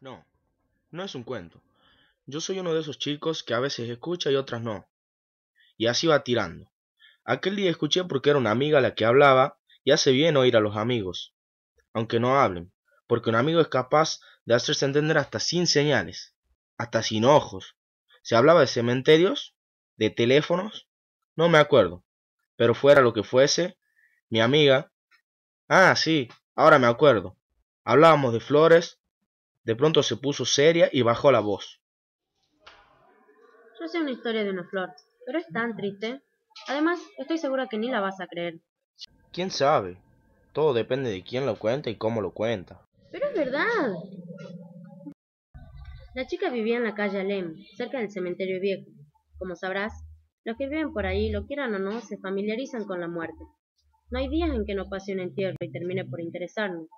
No, no es un cuento. Yo soy uno de esos chicos que a veces escucha y otras no. Y así va tirando. Aquel día escuché porque era una amiga la que hablaba y hace bien oír a los amigos, aunque no hablen, porque un amigo es capaz de hacerse entender hasta sin señales, hasta sin ojos. Se hablaba de cementerios, de teléfonos, no me acuerdo, pero fuera lo que fuese, mi amiga... Ah, sí, ahora me acuerdo. Hablábamos de flores, de pronto se puso seria y bajó la voz. Yo sé una historia de una flor, pero es tan triste. Además, estoy segura que ni la vas a creer. ¿Quién sabe? Todo depende de quién lo cuenta y cómo lo cuenta. Pero es verdad. La chica vivía en la calle Alem, cerca del cementerio viejo. Como sabrás, los que viven por ahí, lo quieran o no, se familiarizan con la muerte. No hay días en que no pase un entierro y termine por interesarnos.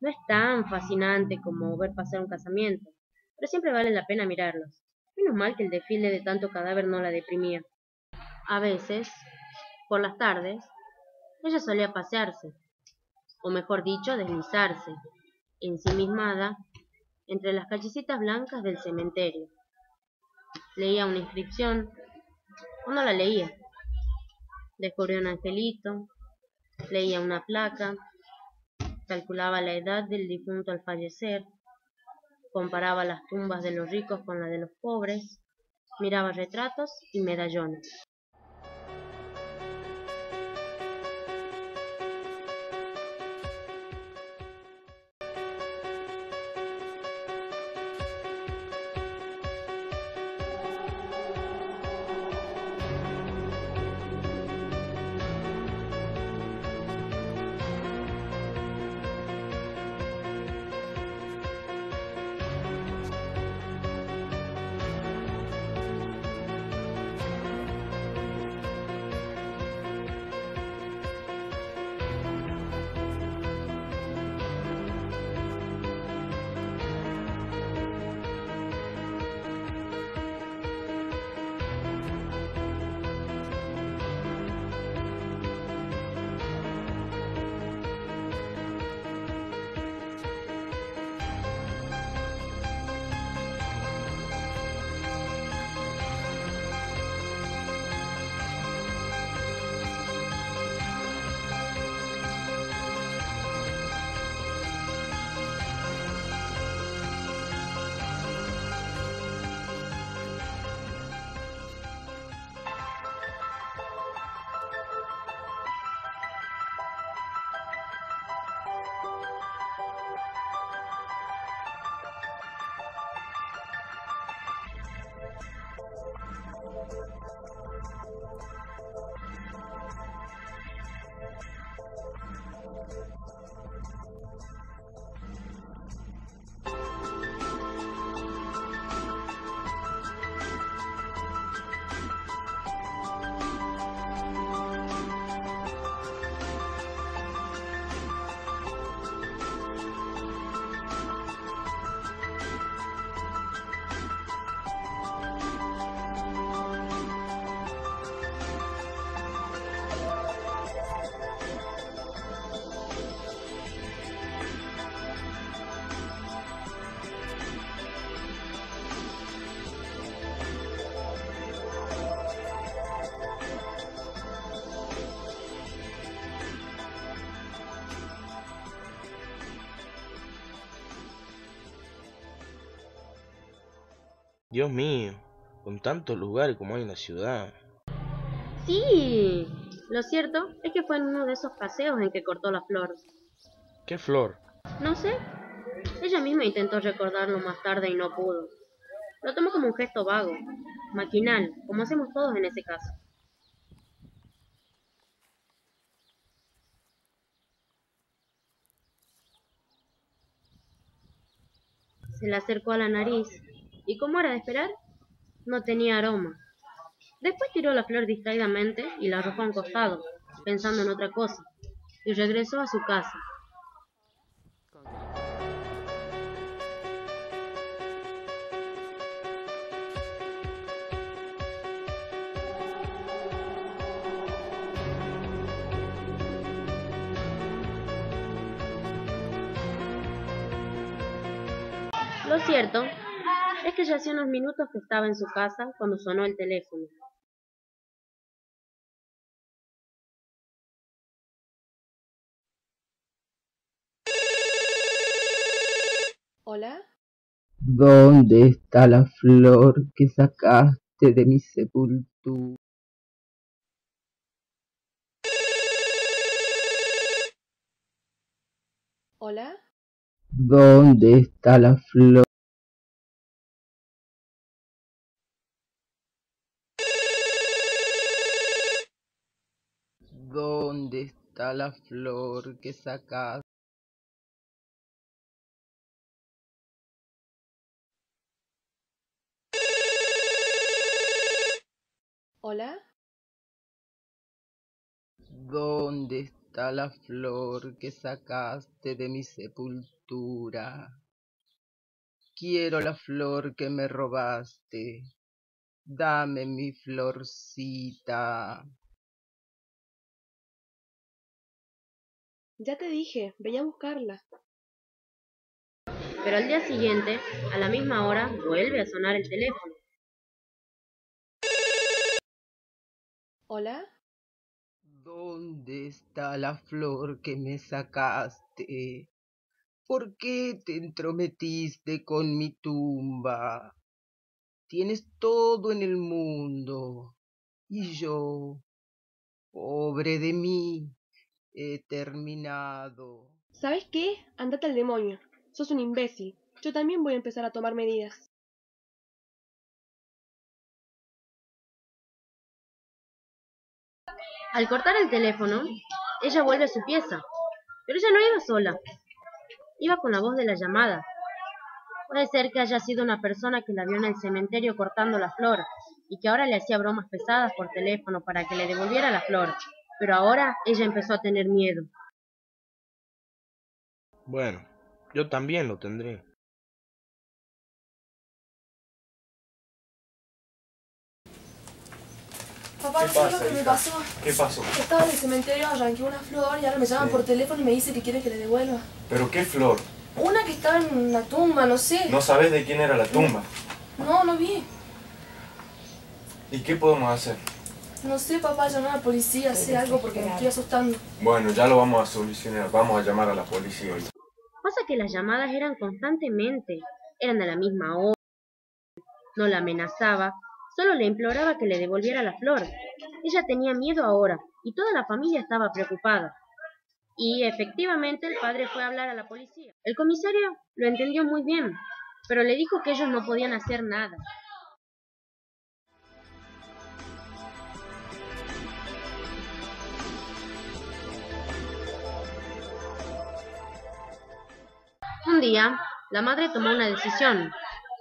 No es tan fascinante como ver pasar un casamiento, pero siempre vale la pena mirarlos. Menos mal que el desfile de tanto cadáver no la deprimía. A veces, por las tardes, ella solía pasearse, o mejor dicho, deslizarse, ensimismada, entre las callecitas blancas del cementerio. Leía una inscripción, o no la leía. Descubrió un angelito, leía una placa, calculaba la edad del difunto al fallecer, comparaba las tumbas de los ricos con las de los pobres, miraba retratos y medallones. Dios mío, con tantos lugares como hay en la ciudad. Sí, lo cierto es que fue en uno de esos paseos en que cortó la flor. ¿Qué flor? No sé. Ella misma intentó recordarlo más tarde y no pudo. Lo tomó como un gesto vago, maquinal, como hacemos todos en ese caso. Se le acercó a la nariz y como era de esperar, no tenía aroma. Después tiró la flor distraídamente y la arrojó a un costado, pensando en otra cosa, y regresó a su casa. Lo cierto es que ya hacía unos minutos que estaba en su casa cuando sonó el teléfono. Hola. ¿Dónde está la flor que sacaste de mi sepultura? Hola. ¿Dónde está la flor? ¿Dónde está la flor que sacaste? Hola. ¿Dónde está la flor que sacaste de mi sepultura? Quiero la flor que me robaste. Dame mi florcita. Ya te dije, venía a buscarla. Pero al día siguiente, a la misma hora, vuelve a sonar el teléfono. Hola. ¿Dónde está la flor que me sacaste? ¿Por qué te entrometiste con mi tumba? Tienes todo en el mundo y yo, pobre de mí, he terminado. ¿Sabes qué? Andate al demonio. Sos un imbécil. Yo también voy a empezar a tomar medidas. Al cortar el teléfono, ella vuelve a su pieza, pero ella no iba sola, iba con la voz de la llamada. Puede ser que haya sido una persona que la vio en el cementerio cortando la flor y que ahora le hacía bromas pesadas por teléfono para que le devolviera la flor, pero ahora ella empezó a tener miedo. Bueno, yo también lo tendré. Papá, ¿Qué ¿sabes pasa, lo que me pasó? ¿Qué pasó? Estaba en el cementerio, arranqué una flor y ahora me llaman Sí. por teléfono y me dice que quiere que le devuelva. ¿Pero qué flor? Una que estaba en una tumba, no sé. No sabes de quién era la tumba. No, no vi. ¿Y qué podemos hacer? No sé, papá, llamar a la policía, sé algo porque me estoy asustando. Bueno, ya lo vamos a solucionar. Vamos a llamar a la policía. Pasa que las llamadas eran constantemente, eran a la misma hora, no la amenazaba, solo le imploraba que le devolviera la flor. Ella tenía miedo ahora y toda la familia estaba preocupada. Y efectivamente el padre fue a hablar a la policía. El comisario lo entendió muy bien, pero le dijo que ellos no podían hacer nada. Un día, la madre tomó una decisión.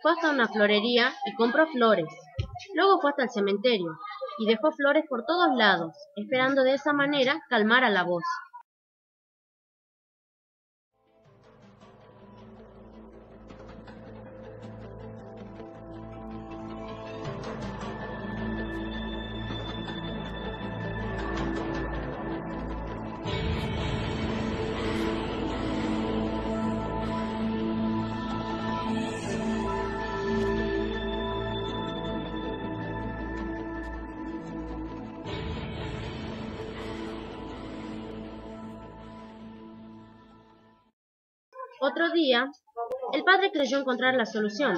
Fue hasta una florería y compró flores. Luego fue hasta el cementerio y dejó flores por todos lados, esperando de esa manera calmar a la voz. Otro día, el padre creyó encontrar la solución,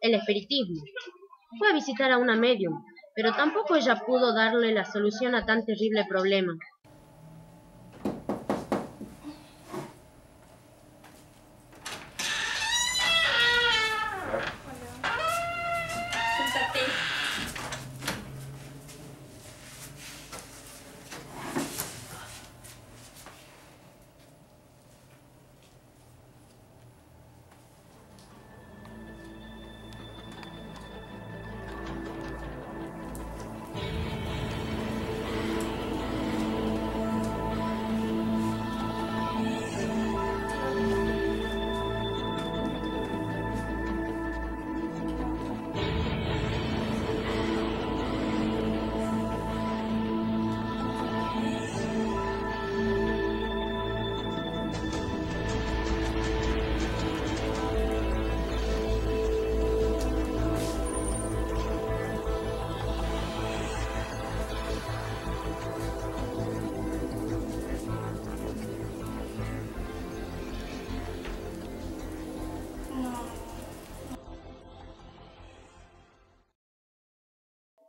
el espiritismo. Fue a visitar a una medium, pero tampoco ella pudo darle la solución a tan terrible problema.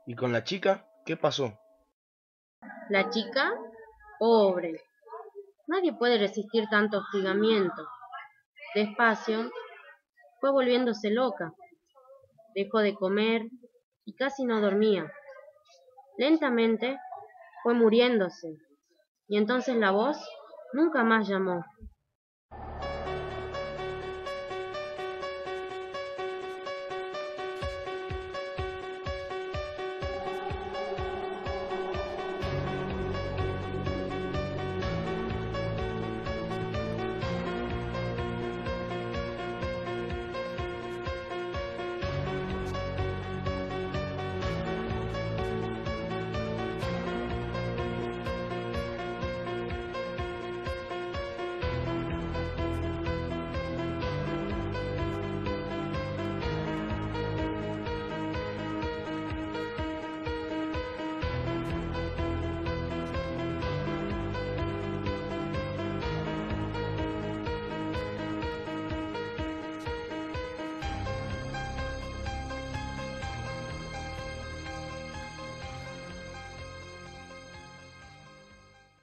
¿Y con la chica qué pasó? La chica, pobre. Nadie puede resistir tanto hostigamiento. Despacio, fue volviéndose loca. Dejó de comer y casi no dormía. Lentamente fue muriéndose. Y entonces la voz nunca más llamó.